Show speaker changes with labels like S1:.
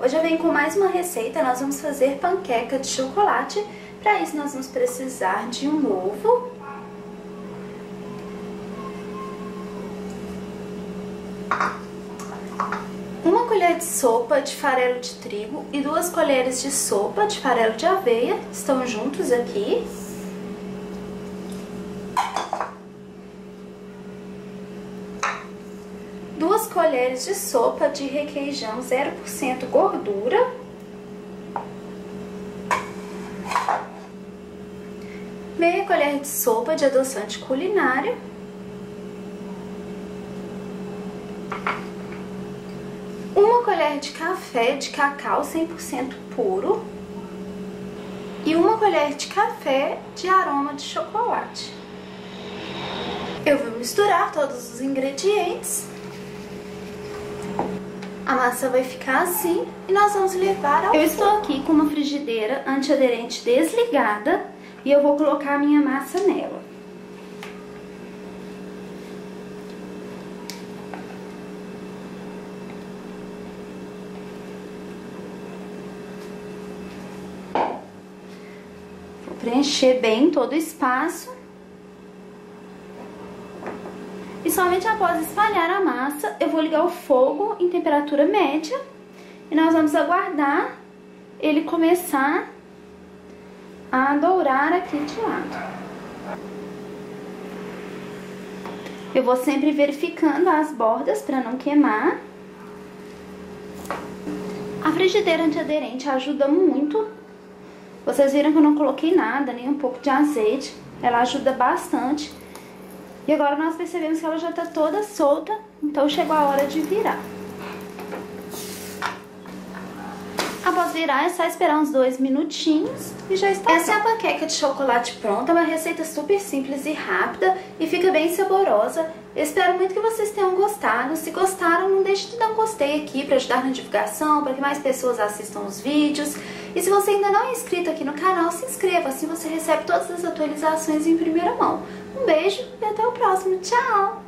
S1: Hoje eu venho com mais uma receita, nós vamos fazer panqueca de chocolate. Para isso nós vamos precisar de um ovo, uma colher de sopa de farelo de trigo e duas colheres de sopa de farelo de aveia, estão juntos aqui. duas colheres de sopa de requeijão 0% gordura. Meia colher de sopa de adoçante culinário. Uma colher de café de cacau 100% puro. E uma colher de café de aroma de chocolate. Eu vou misturar todos os ingredientes a massa vai ficar assim e nós vamos levar ao Eu estou aqui com uma frigideira antiaderente desligada e eu vou colocar a minha massa nela. Vou preencher bem todo o espaço. E somente após espalhar a massa, eu vou ligar o fogo em temperatura média e nós vamos aguardar ele começar a dourar aqui de lado. Eu vou sempre verificando as bordas para não queimar. A frigideira antiaderente ajuda muito. Vocês viram que eu não coloquei nada, nem um pouco de azeite. Ela ajuda bastante. E agora nós percebemos que ela já tá toda solta, então chegou a hora de virar. Após virar, é só esperar uns dois minutinhos e já está Essa é a panqueca de chocolate pronta, uma receita super simples e rápida e fica bem saborosa. Eu espero muito que vocês tenham gostado. Se gostaram, não deixe de dar um gostei aqui para ajudar na divulgação, para que mais pessoas assistam os vídeos. E se você ainda não é inscrito aqui no canal, se inscreva, assim você recebe todas as atualizações em primeira mão. Um beijo e até o próximo. Tchau!